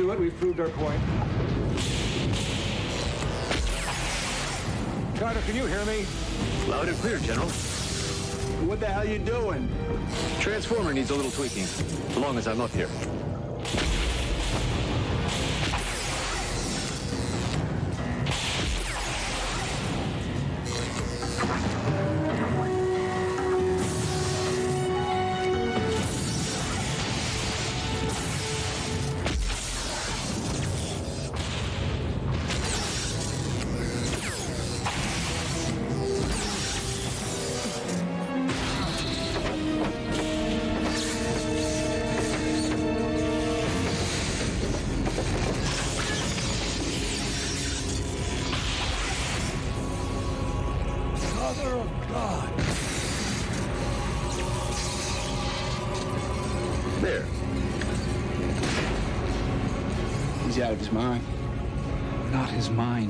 do it. We've proved our point. Cotter, can you hear me? Loud and clear, General. What the hell are you doing? Transformer needs a little tweaking, as long as I'm up here. Mind. Not his mind,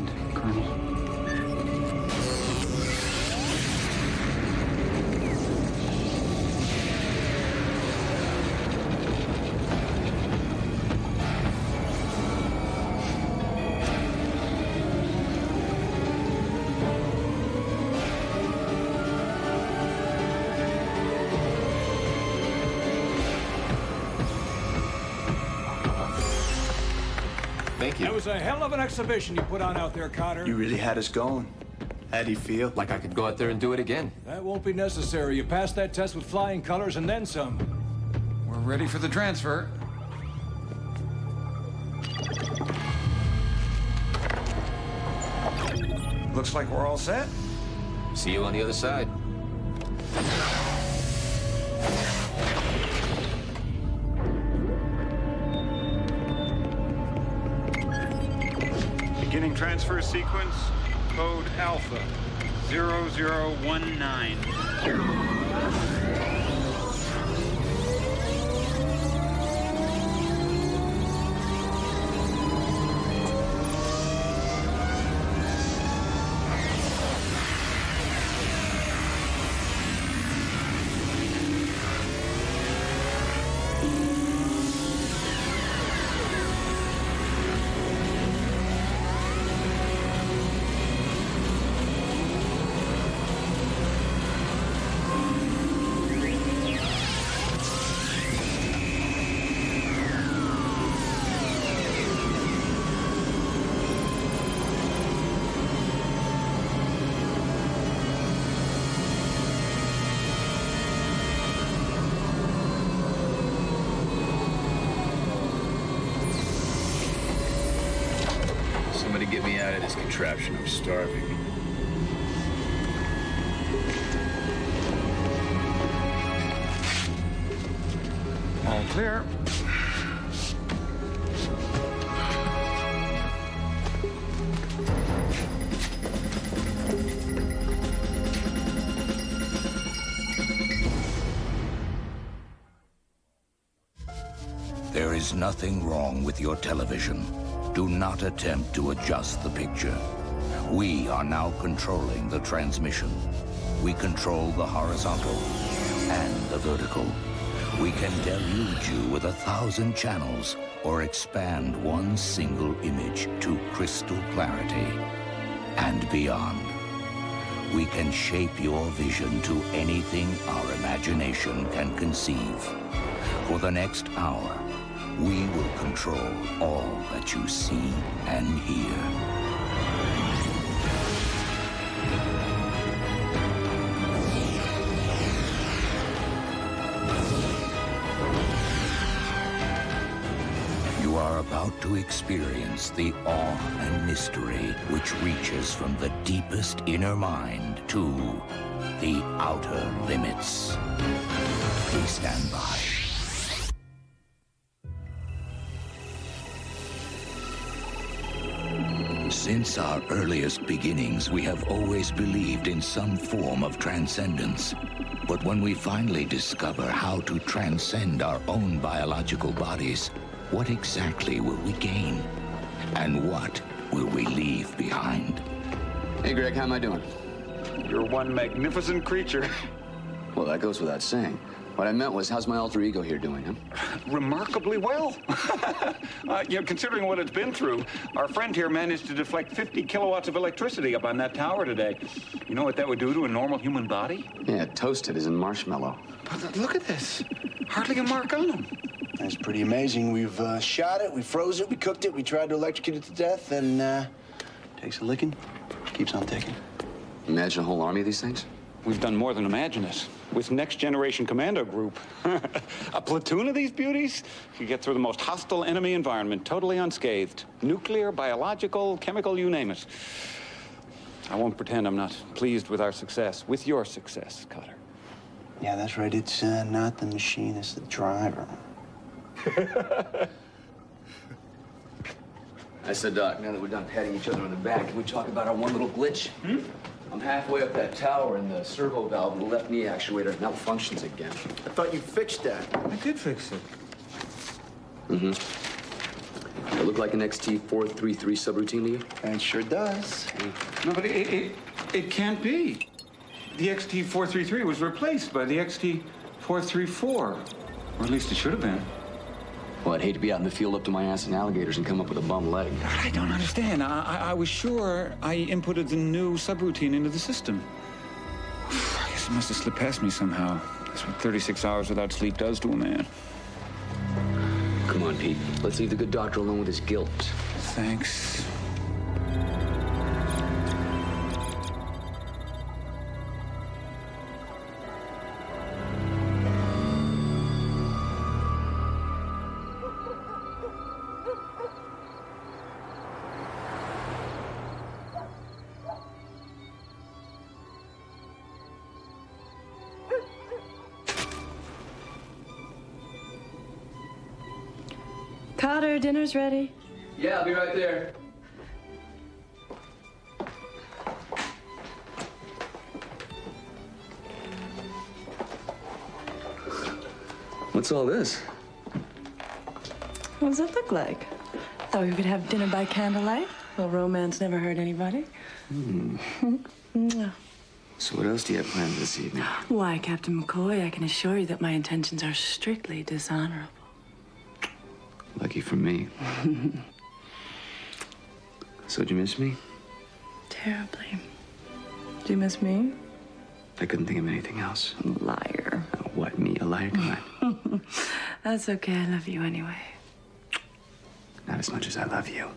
you. That was a hell of an exhibition you put on out there, Cotter. You really had us going. How'd he feel? Like I could go out there and do it again. That won't be necessary. You passed that test with flying colors and then some. We're ready for the transfer. Looks like we're all set. See you on the other side. Transfer sequence, code Alpha 0019. Is nothing wrong with your television. Do not attempt to adjust the picture. We are now controlling the transmission. We control the horizontal and the vertical. We can deluge you with a thousand channels or expand one single image to crystal clarity and beyond. We can shape your vision to anything our imagination can conceive. For the next hour, we will control all that you see and hear. You are about to experience the awe and mystery which reaches from the deepest inner mind to the outer limits. Please stand by. Since our earliest beginnings, we have always believed in some form of transcendence. But when we finally discover how to transcend our own biological bodies, what exactly will we gain? And what will we leave behind? Hey, Greg, how am I doing? You're one magnificent creature. Well, that goes without saying. What I meant was, how's my alter ego here doing, huh? Remarkably well. uh, you know, considering what it's been through, our friend here managed to deflect 50 kilowatts of electricity up on that tower today. You know what that would do to a normal human body? Yeah, toasted as in marshmallow. But look at this. Hardly a mark on him. That's pretty amazing. We've uh, shot it, we froze it, we cooked it, we tried to electrocute it to death, and uh, takes a licking, keeps on ticking. Imagine a whole army of these things. We've done more than imagine it. With Next Generation Commando Group, a platoon of these beauties could get through the most hostile enemy environment totally unscathed. Nuclear, biological, chemical, you name it. I won't pretend I'm not pleased with our success, with your success, Cotter. Yeah, that's right. It's uh, not the machine, it's the driver. I said, Doc, now that we're done patting each other on the back, can we talk about our one little glitch? Hmm? I'm halfway up that tower, and the servo valve in the left knee actuator malfunctions again. I thought you fixed that. I did fix it. Mm-hmm. It look like an XT433 subroutine to you? It sure does. No, but it, it, it can't be. The XT433 was replaced by the XT434. Or at least it should have been. Well, I'd hate to be out in the field up to my ass in alligators and come up with a bum leg. I don't understand. I, I, I was sure I inputted the new subroutine into the system. I guess it must have slipped past me somehow. That's what 36 hours without sleep does to a man. Come on, Pete. Let's leave the good doctor alone with his guilt. Thanks. Dinner's ready. Yeah, I'll be right there. What's all this? What does it look like? Thought we could have dinner by candlelight. Well, romance never hurt anybody. Hmm. So what else do you have planned this evening? Why, Captain McCoy, I can assure you that my intentions are strictly dishonorable. Lucky for me. so, did you miss me? Terribly. Do you miss me? I couldn't think of anything else. Liar. Uh, what, me? A liar? Come on. That's okay. I love you anyway. Not as much as I love you.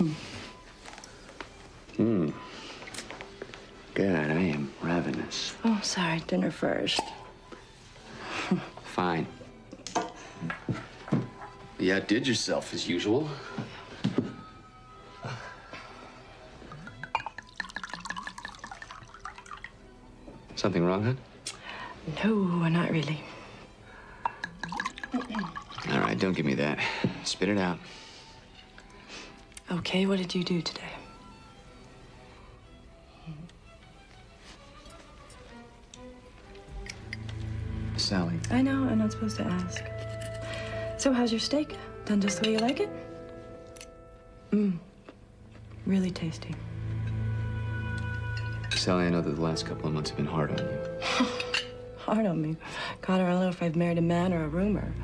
Hmm. God, I am ravenous. Oh, sorry. Dinner first. Fine. You outdid yourself as usual. Something wrong, huh? No, not really. All right, don't give me that. Spit it out. Okay, what did you do today? Sally. I know, I'm not supposed to ask. So, how's your steak? Done just the way you like it? Mmm. Really tasty. Sally, I know that the last couple of months have been hard on you. Hard on me. God, I don't know if I've married a man or a rumor.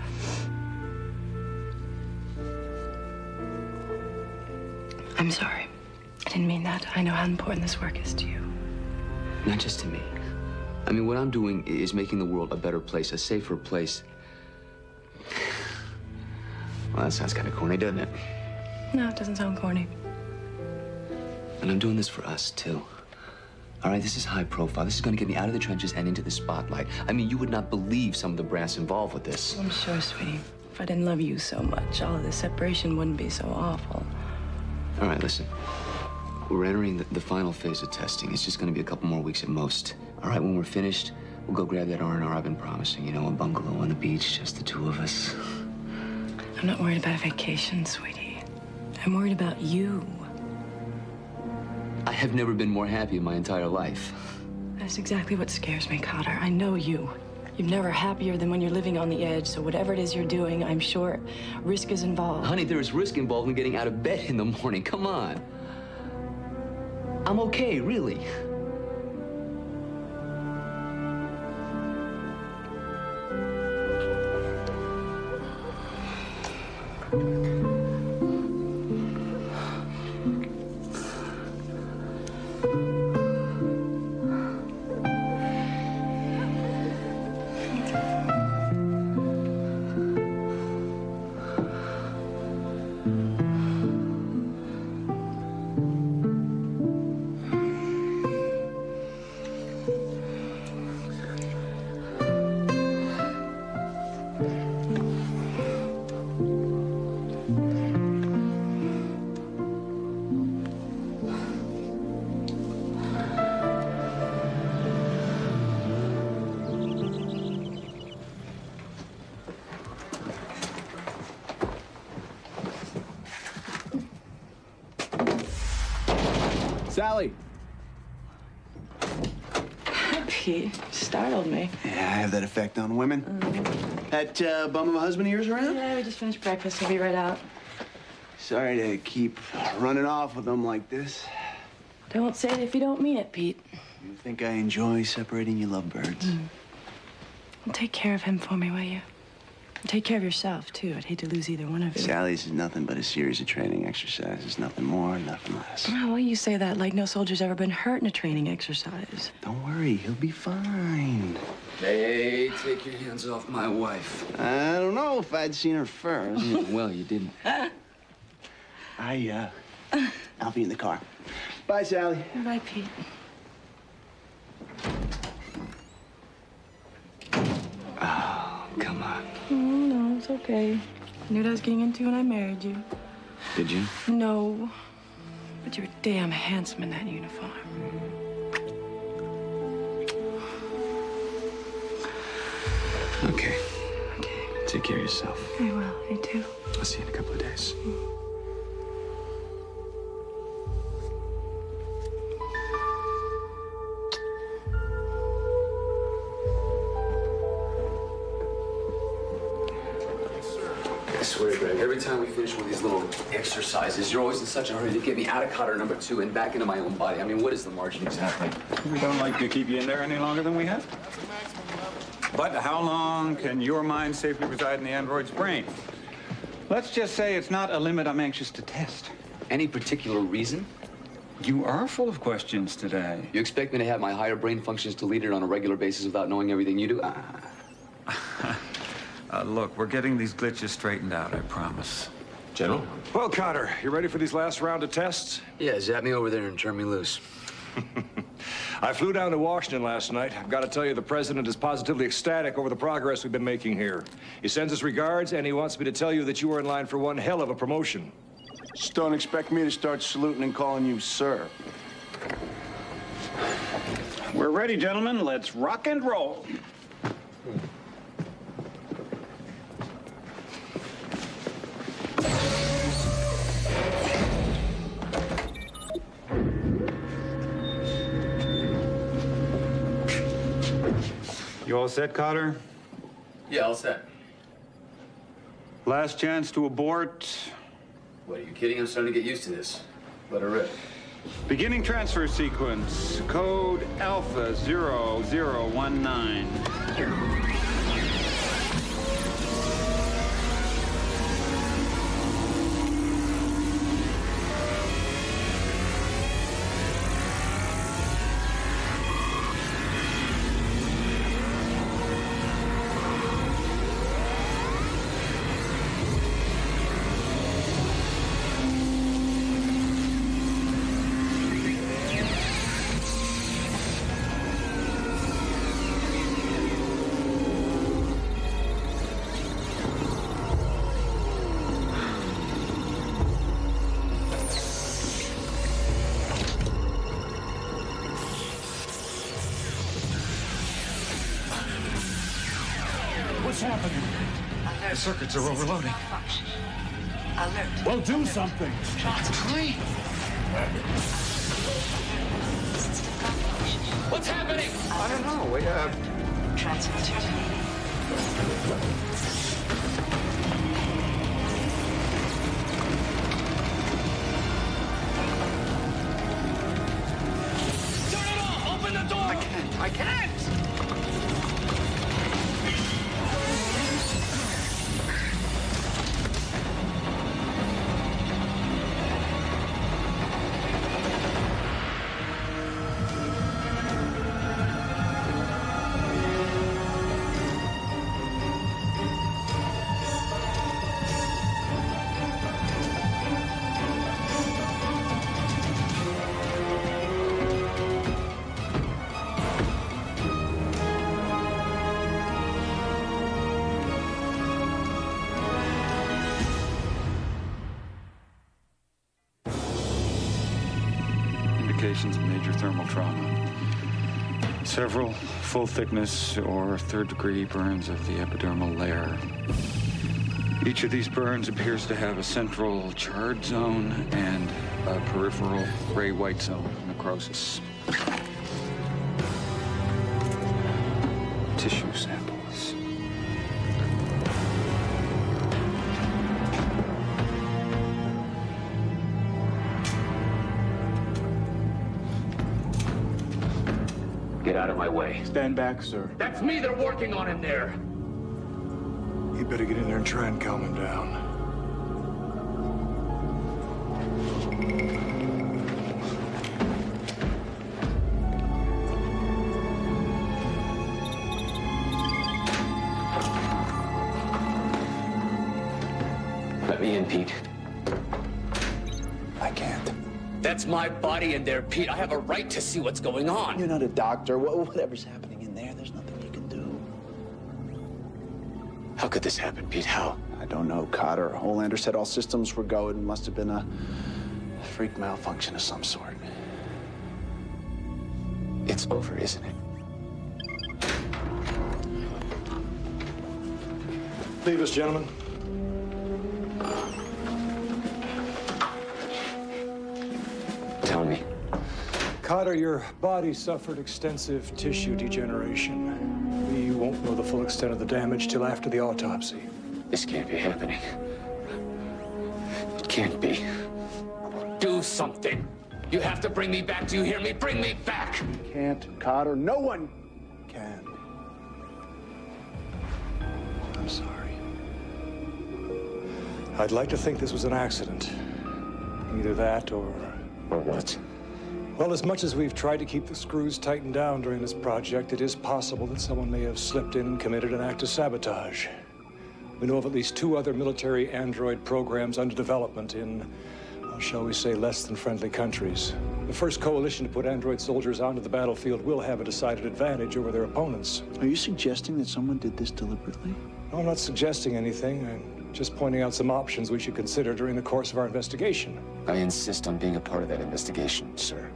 I'm sorry. I didn't mean that. I know how important this work is to you. Not just to me. I mean, what I'm doing is making the world a better place, a safer place. Well, that sounds kind of corny, doesn't it? No, it doesn't sound corny. And I'm doing this for us, too. All right, this is high profile. This is going to get me out of the trenches and into the spotlight. I mean, you would not believe some of the brass involved with this. I'm sure, sweetie. If I didn't love you so much, all of this separation wouldn't be so awful. All right, listen. We're entering the, the final phase of testing. It's just going to be a couple more weeks at most. All right, when we're finished, we'll go grab that R&R I've been promising. You know, a bungalow on the beach, just the two of us. I'm not worried about a vacation, sweetie. I'm worried about you. I have never been more happy in my entire life. That's exactly what scares me, Cotter. I know you. You're never happier than when you're living on the edge, so whatever it is you're doing, I'm sure risk is involved. Honey, there is risk involved in getting out of bed in the morning. Come on. I'm okay, really. Sally! Pete, startled me. Yeah, I have that effect on women. That uh, bum of a husband of yours around? Yeah, we just finished breakfast. He'll be right out. Sorry to keep running off with them like this. Don't say it if you don't mean it, Pete. You think I enjoy separating you lovebirds? Well, take care of him for me, will you? And take care of yourself, too. I'd hate to lose either one of you. Sally's is nothing but a series of training exercises. Nothing more, nothing less. Well, you say that like no soldier's ever been hurt in a training exercise. Don't worry, he'll be fine. Hey, take your hands off my wife. I don't know if I'd seen her first. well, you didn't. I, uh, I'll be in the car. Bye, Sally. Bye, Pete. Come on. Oh, no, it's okay. I knew what I was getting into when I married you. Did you? No. But you were damn handsome in that uniform. Okay. Okay. Take care of yourself. I will. You too. I'll see you in a couple of days. I exercises, you're always in such a hurry to get me out of Cotter number two and back into my own body. I mean, what is the margin exactly? We don't like to keep you in there any longer than we have. But how long can your mind safely reside in the android's brain? Let's just say it's not a limit I'm anxious to test. Any particular reason? You are full of questions today. You expect me to have my higher brain functions deleted on a regular basis without knowing everything you do? Ah. Uh, look, we're getting these glitches straightened out, I promise. General? Well, Cotter, you ready for these last round of tests? Yeah, zap me over there and turn me loose. I flew down to Washington last night. I've got to tell you, the president is positively ecstatic over the progress we've been making here. He sends his regards, and he wants me to tell you that you are in line for one hell of a promotion. Just don't expect me to start saluting and calling you sir. We're ready, gentlemen. Let's rock and roll. All set, Cotter? Yeah, all set. Last chance to abort. What, are you kidding? I'm starting to get used to this. Let her rip. Beginning transfer sequence. Code Alpha 0019. What's happening? The circuits are overloading. Alert. Well, do something. What's happening? I don't know. We, uh, Transmitter. Turn it off! Open the door! I can't. I can't! Several full thickness or third degree burns of the epidermal layer. Each of these burns appears to have a central charred zone and a peripheral gray white zone. necrosis. Tissue samples. Way. Stand back, sir. That's me they're working on in there. You better get in there and try and calm him down. My body in there, Pete. I have a right to see what's going on. You're not a doctor. Whatever's happening in there, there's nothing you can do. How could this happen, Pete? How? I don't know, Cotter. Olander said all systems were going. Must have been a freak malfunction of some sort. It's over, isn't it? Leave us, gentlemen. Cotter, your body suffered extensive tissue degeneration. We won't know the full extent of the damage till after the autopsy. This can't be happening. It can't be. Do something. You have to bring me back. Do you hear me? Bring me back. Can't, Cotter. No one can. I'm sorry. I'd like to think this was an accident. Either that or. Or what? Well, as much as we've tried to keep the screws tightened down during this project, it is possible that someone may have slipped in and committed an act of sabotage. We know of at least two other military android programs under development in, uh, shall we say, less than friendly countries. The first coalition to put android soldiers onto the battlefield will have a decided advantage over their opponents. Are you suggesting that someone did this deliberately? No, I'm not suggesting anything. I'm just pointing out some options we should consider during the course of our investigation. I insist on being a part of that investigation, sir.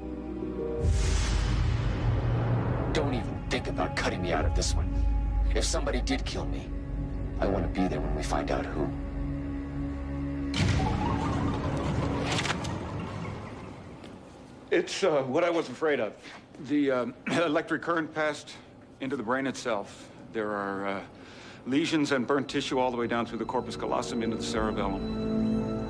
Think about cutting me out of this one. If somebody did kill me, I want to be there when we find out who. It's uh, what I was afraid of. The um, electric current passed into the brain itself. There are uh, lesions and burnt tissue all the way down through the corpus callosum into the cerebellum.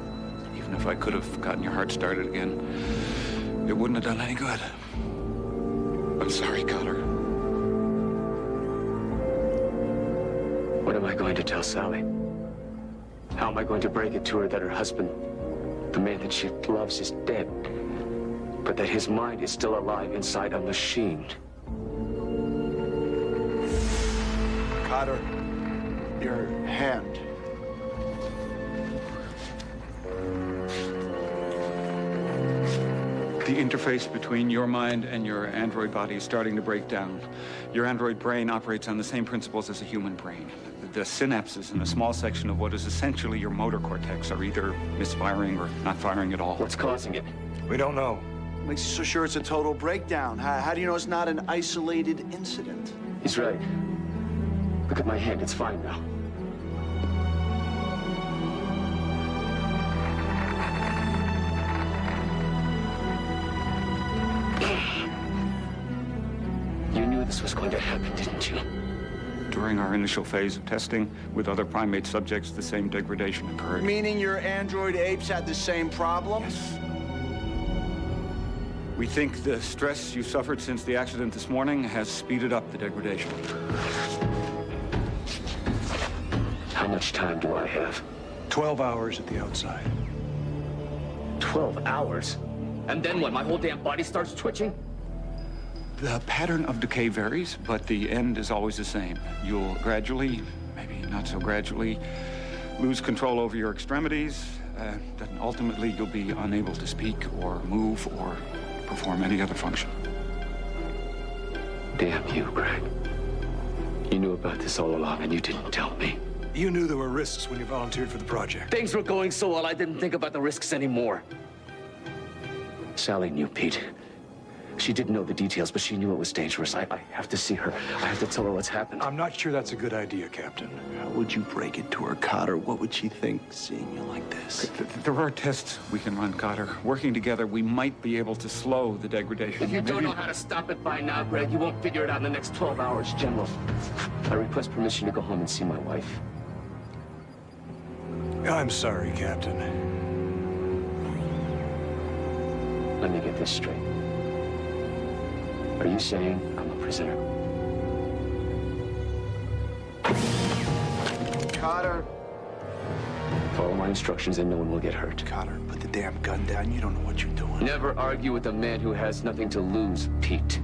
Even if I could have gotten your heart started again, it wouldn't have done any good. I'm sorry, Cotter. What am I going to tell Sally? How am I going to break it to her that her husband, the man that she loves, is dead, but that his mind is still alive inside a machine? Cotter, your hand. The interface between your mind and your android body is starting to break down. Your android brain operates on the same principles as a human brain. The synapses in a mm-hmm. small section of what is essentially your motor cortex are either misfiring or not firing at all. What's causing it? We don't know. Makes you so sure it's a total breakdown. How, how do you know it's not an isolated incident? He's right. Look at my hand. It's fine now. This was going to happen, didn't you? During our initial phase of testing with other primate subjects, the same degradation occurred. Meaning your android apes had the same problem? Yes. We think the stress you suffered since the accident this morning has speeded up the degradation. How much time do I have? 12 hours at the outside. 12 hours? And then what? My whole damn body starts twitching? The pattern of decay varies, but the end is always the same. You'll gradually, maybe not so gradually, lose control over your extremities. Uh, then ultimately, you'll be unable to speak or move or perform any other function. Damn you, Greg. You knew about this all along and you didn't tell me. You knew there were risks when you volunteered for the project. Things were going so well, I didn't think about the risks anymore. Sally knew, Pete. She didn't know the details, but she knew it was dangerous. I, I have to see her. I have to tell her what's happened. I'm not sure that's a good idea, Captain. How would you break it to her, Cotter? What would she think seeing you like this? There are tests we can run, Cotter. Working together, we might be able to slow the degradation. If you don't know how to stop it by now, Greg, you won't figure it out in the next 12 hours, General. I request permission to go home and see my wife. I'm sorry, Captain. Let me get this straight. Are you saying I'm a prisoner? Cotter. Follow my instructions and no one will get hurt. Cotter, put the damn gun down. You don't know what you're doing. Never argue with a man who has nothing to lose, Pete.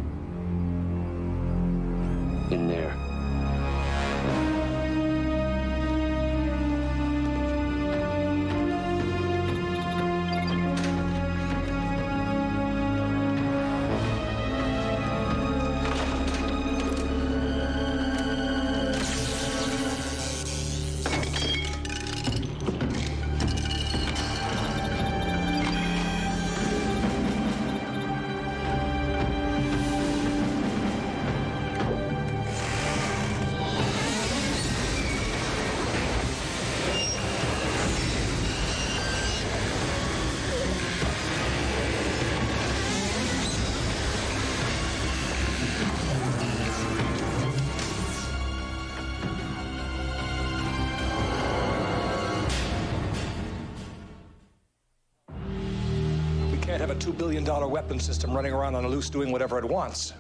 Have a $2 billion weapon system running around on the loose doing whatever it wants.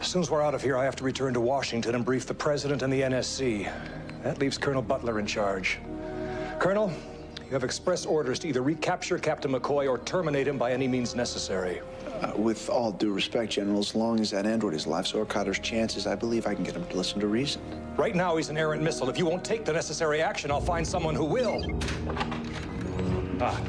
As soon as we're out of here, I have to return to Washington and brief the President and the NSC. That leaves Colonel Butler in charge. Colonel, you have express orders to either recapture Captain McCoy or terminate him by any means necessary. Uh, with all due respect, General, as long as that android is alive, so are Cotter's chances, I believe I can get him to listen to reason. Right now, he's an errant missile. If you won't take the necessary action, I'll find someone who will. Ah.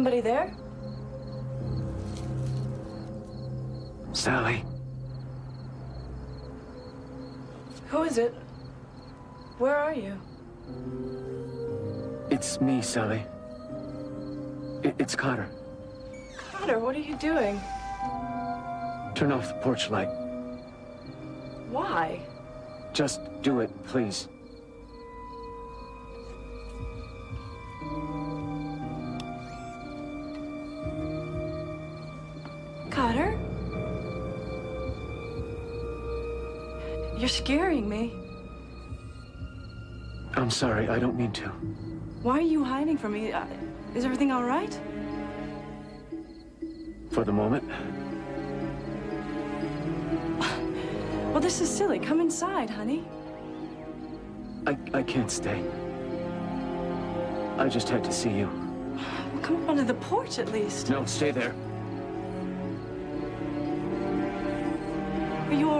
Somebody there? Sally. Who is it? Where are you? It's me, Sally. I- it's Cotter. Cotter, what are you doing? Turn off the porch light. Why? Just do it, please. You're scaring me. I'm sorry, I don't mean to. Why are you hiding from me? Uh, is everything all right? For the moment, Well, this is silly. Come inside, honey. I, I can't stay. I just had to see you. Well, come up onto the porch at least. No, stay there.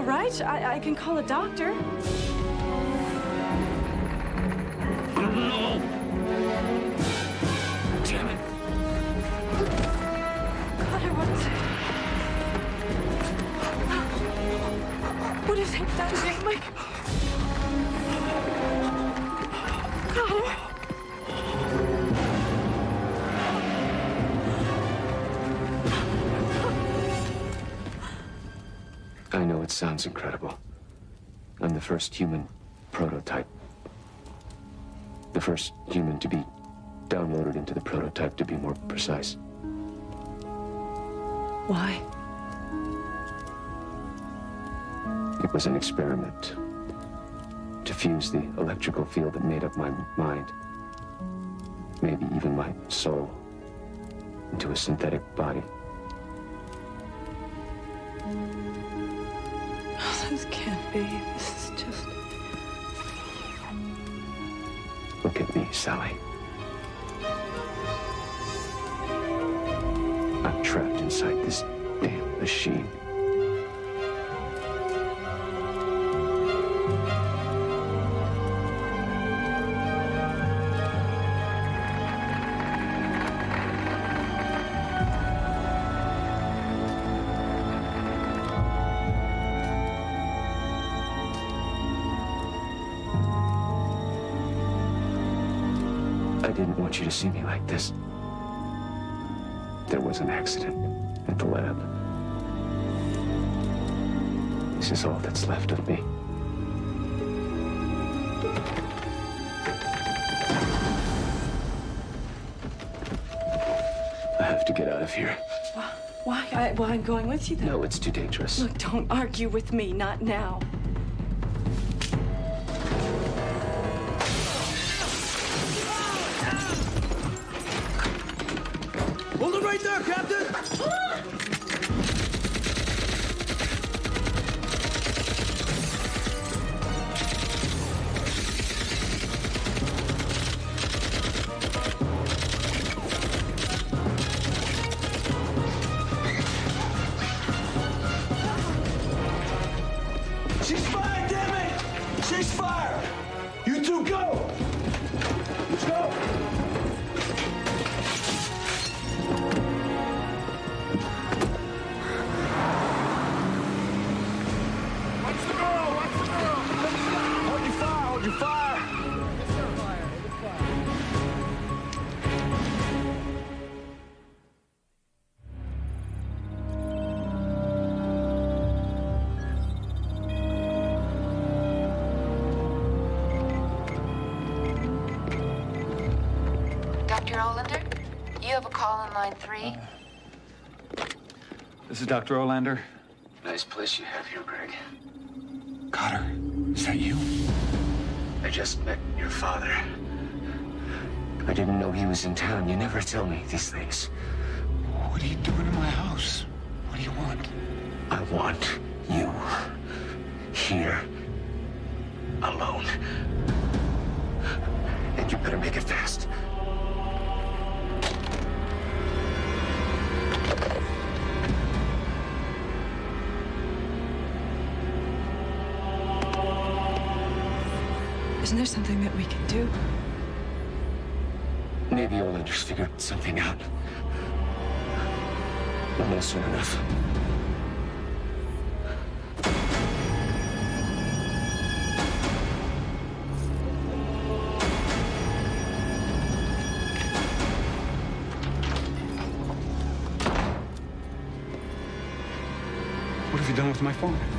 All right? I, I can call a doctor. No! Damn it. Cotter, what is it? What is it? That is Mike. Incredible. I'm the first human prototype. The first human to be downloaded into the prototype, to be more precise. Why? It was an experiment to fuse the electrical field that made up my mind, maybe even my soul, into a synthetic body. This can't be. This is just. Look at me, Sally. I'm trapped inside this damn machine. You see me like this. There was an accident at the lab. This is all that's left of me. I have to get out of here. Why? I, well, I'm going with you then. No, it's too dangerous. Look, don't argue with me. Not now. Dr. Olander. Nice place you have here, Greg. Cotter, is that you? I just met your father. I didn't know he was in town. You never tell me these things. What are you doing in my house? What do you want? I want Isn't there something that we can do? Maybe Olander's figured something out. Almost soon enough. What have you done with my phone?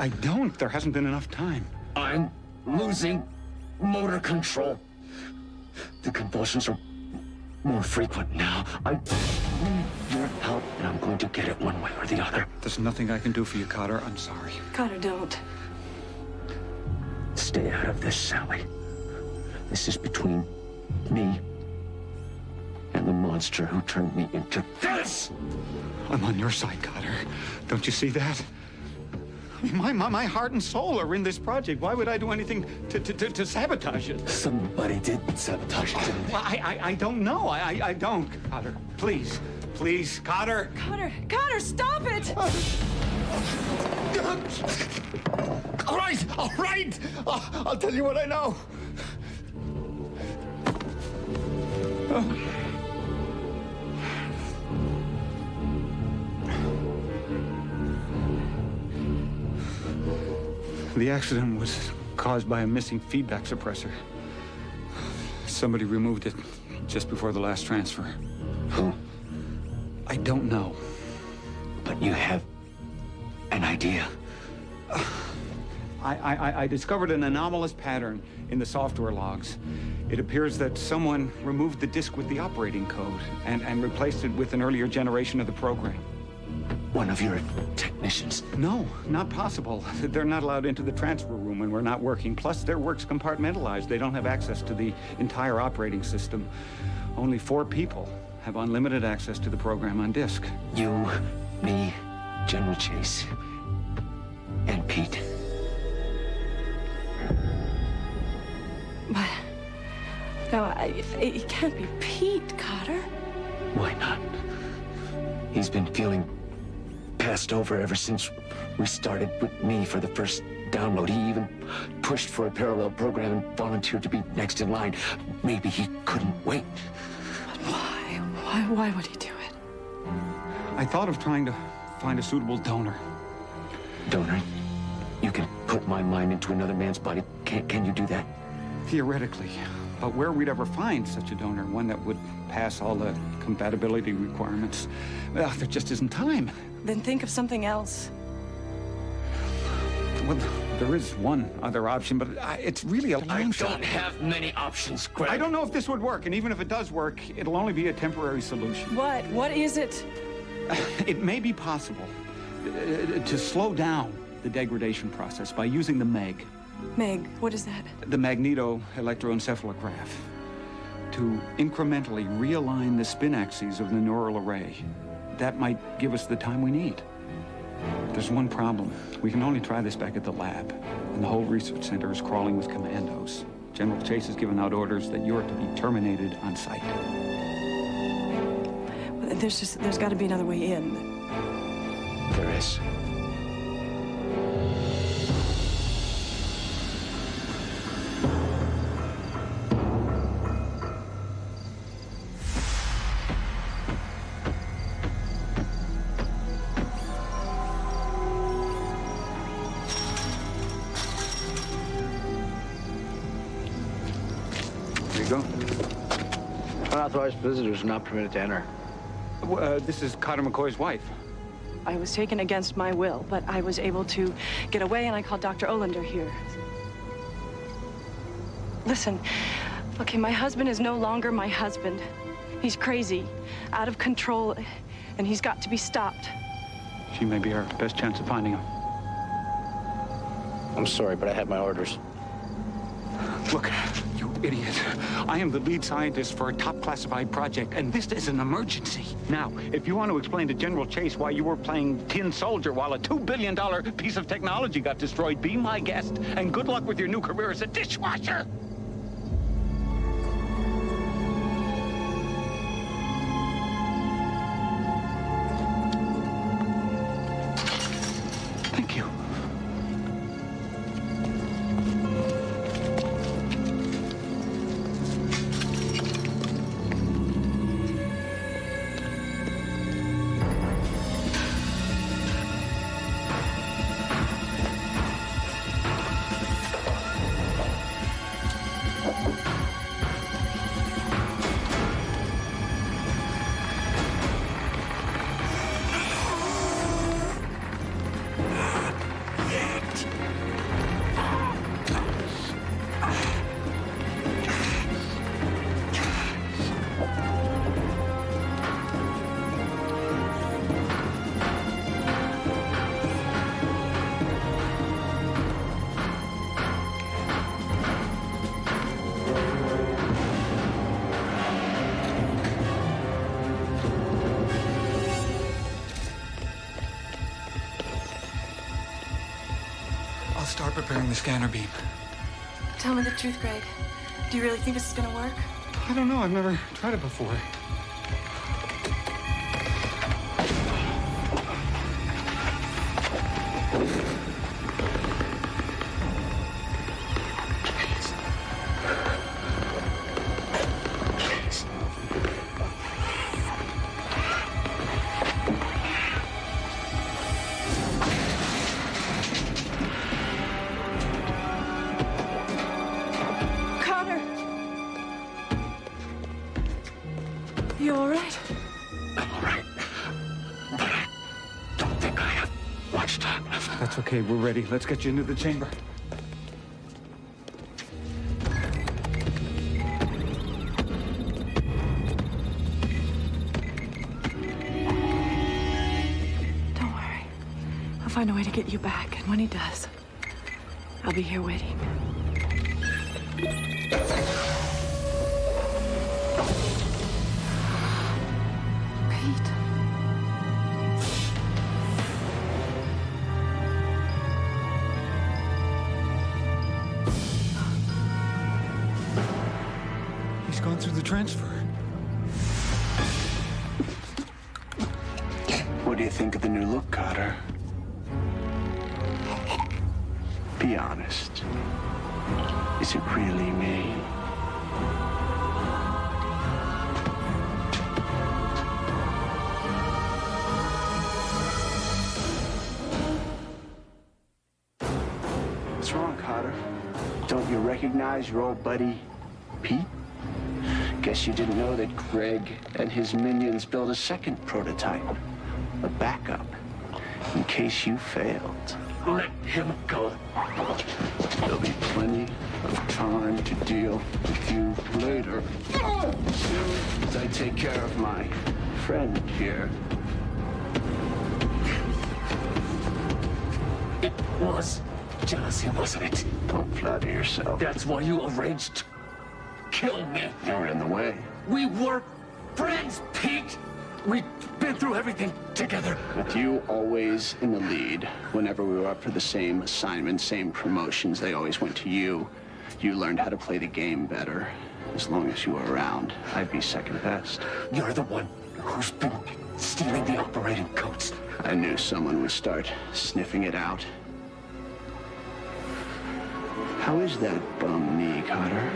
I, I don't. There hasn't been enough time. I'm losing motor control. The convulsions are more frequent now. I need your help, and I'm going to get it one way or the other. There's nothing I can do for you, Cotter. I'm sorry. Cotter, don't. Stay out of this, Sally. This is between me and the monster who turned me into this. I'm on your side, Cotter. Don't you see that? I mean, my, my, my heart and soul are in this project. Why would I do anything to, to, to, to sabotage it? Somebody did sabotage it, didn't they? Well, I, I, I don't know. I, I, I don't, Cotter. Please, please, Cotter. Cotter, Cotter, stop it! Uh, all right, all right. I'll, I'll tell you what I know. Uh, The accident was caused by a missing feedback suppressor. Somebody removed it just before the last transfer. Who? I don't know. But you have an idea. I, I, I discovered an anomalous pattern in the software logs. It appears that someone removed the disk with the operating code and, and replaced it with an earlier generation of the program. One of your technicians? No, not possible. They're not allowed into the transfer room when we're not working. Plus, their work's compartmentalized. They don't have access to the entire operating system. Only four people have unlimited access to the program on disk. You, me, General Chase, and Pete. But no, I, it can't be Pete, Cotter. Why not? He's been feeling passed over ever since we started with me for the first download. He even pushed for a parallel program and volunteered to be next in line. Maybe he couldn't wait. But why? Why, why would he do it? I thought of trying to find a suitable donor. Donor? You can put my mind into another man's body. Can, can you do that? Theoretically. But where we'd ever find such a donor, one that would pass all the compatibility requirements, well, there just isn't time. Then think of something else. Well, there is one other option, but it's really a long I shot. don't have many options, Greg. I don't know if this would work, and even if it does work, it'll only be a temporary solution. What? What is it? It may be possible uh, to slow down the degradation process by using the MEG, Meg, what is that? the magneto electroencephalograph, to incrementally realign the spin axes of the neural array. That might give us the time we need. There's one problem. We can only try this back at the lab, and the whole research center is crawling with commandos. General Chase has given out orders that you're to be terminated on sight. There's just, there's got to be another way in. There is. Unauthorized visitors are not permitted to enter. Uh, this is Cotter McCoy's wife. I was taken against my will, but I was able to get away, and I called Dr. Olander here. Listen, okay, my husband is no longer my husband. He's crazy, out of control, and he's got to be stopped. She may be our best chance of finding him. I'm sorry, but I have my orders. Look, you idiot. I am the lead scientist for a top classified project, and this is an emergency. Now, if you want to explain to General Chase why you were playing tin soldier while a $2 billion piece of technology got destroyed, be my guest, and good luck with your new career as a dishwasher. I'll start preparing the scanner beam. Tell me the truth, Greg. Do you really think this is gonna work? I don't know. I've never tried it before. Okay. We're ready. Let's get you into the chamber. Don't worry. I'll find a way to get you back, and when he does, I'll be here waiting. Your old buddy, Pete? Guess you didn't know that Greg and his minions built a second prototype, a backup, in case you failed. Let him go. There'll be plenty of time to deal with you later. As I take care of my friend here. It was jealousy, wasn't it? Don't flatter yourself. That's why you arranged to kill me. You were in the way. We were friends, Pete. We'd been through everything together. With you always in the lead. Whenever we were up for the same assignment, same promotions, they always went to you. You learned how to play the game better. As long as you were around, I'd be second best. You're the one who's been stealing the operating codes. I knew someone would start sniffing it out. How is that bum knee, Cotter?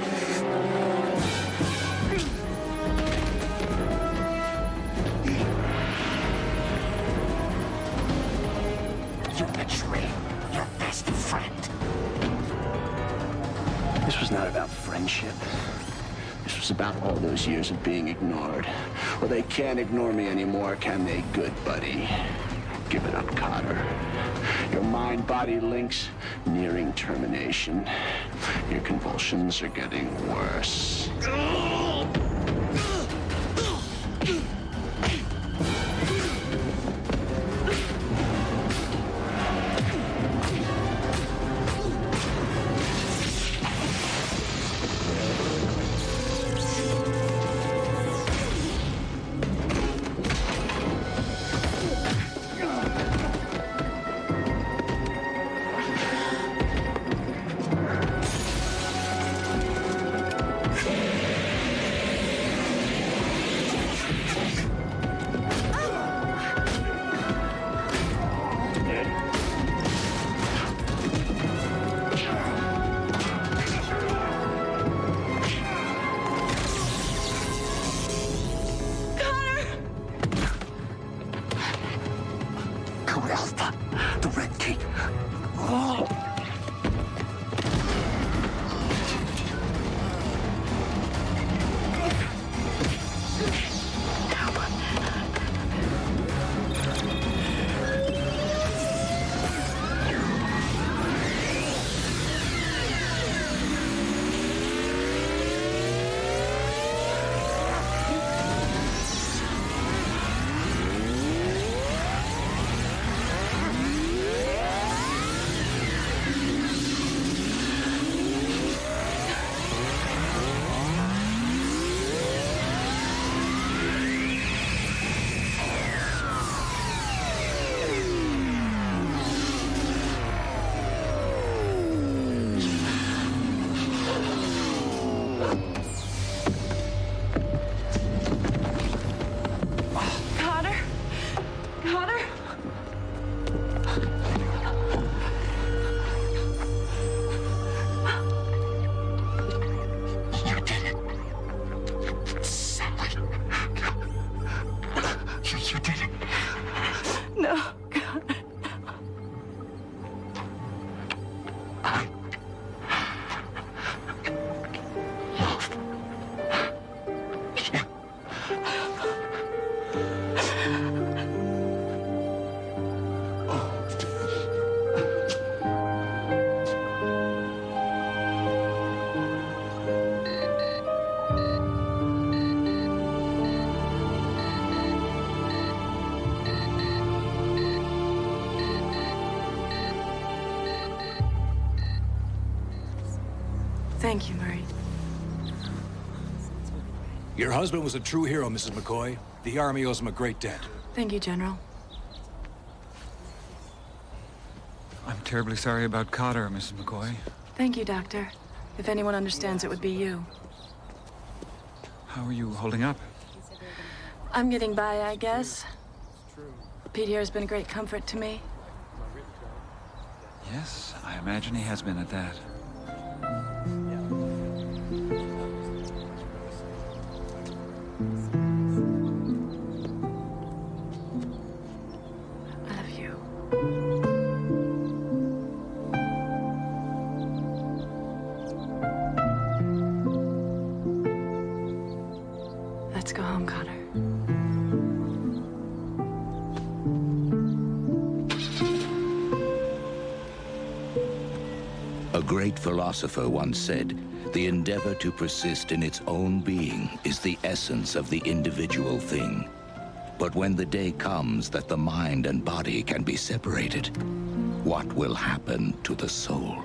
You betrayed your best friend. This was not about friendship. This was about all those years of being ignored. Well, they can't ignore me anymore, can they, good buddy? Give it up, Cotter. Your mind-body links nearing termination. Your convulsions are getting worse. Thank you, Murray. Your husband was a true hero, Mrs. McCoy. The Army owes him a great debt. Thank you, General. I'm terribly sorry about Cotter, Mrs. McCoy. Thank you, Doctor. If anyone understands, it would be you. How are you holding up? I'm getting by, I guess. Pete here has been a great comfort to me. Yes, I imagine he has been at that. Philosopher once said, the endeavor to persist in its own being is the essence of the individual thing. But when the day comes that the mind and body can be separated, what will happen to the soul?